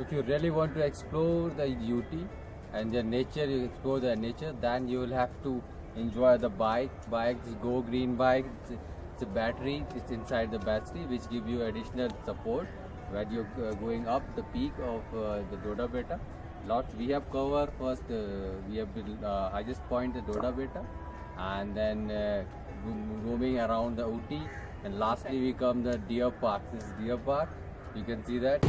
if you really want to explore the Ooty and the nature, you explore the nature, then you will have to enjoy the bike. Bike is Go Green bike. It's, it's a battery. It's inside the battery, which give you additional support when you're going up the peak of uh, the Doddabetta. Lots we have covered first. Uh, we have been, uh, just point the Doddabetta, and then uh, roaming around the Ooty, and lastly we come the Deer Park. This is Deer Park. You can see that.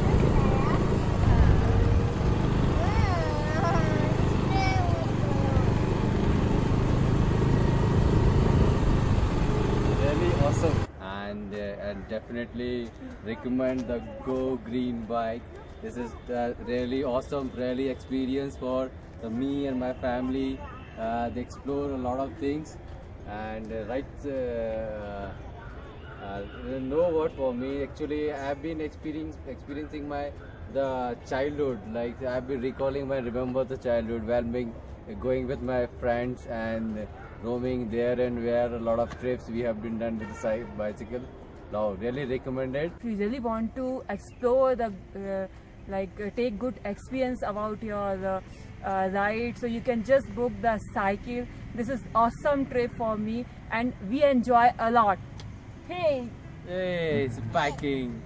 Awesome. And uh, definitely recommend the go green bike. This is uh, really awesome really experience for me and my family. Uh, they explore a lot of things. And uh, right uh, no word for me. Actually i've been experiencing my the childhood. Like i've been recalling my remember the childhood while being going with my friends and roaming there and where a lot of trips we have been done with the bicycle. Now really recommended. If you really want to explore the uh, like uh, take good experience about your uh, uh, ride so you can just book the cycle. This is awesome trip for me and we enjoy a lot hey. Hey it's biking